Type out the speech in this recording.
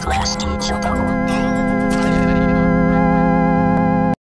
Glass teacher.